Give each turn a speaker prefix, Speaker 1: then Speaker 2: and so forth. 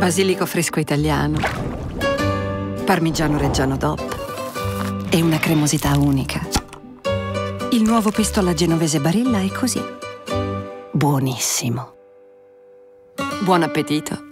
Speaker 1: basilico fresco italiano, parmigiano reggiano DOP e una cremosità unica. Il nuovo pesto alla genovese Barilla è così. Buonissimo. Buon appetito!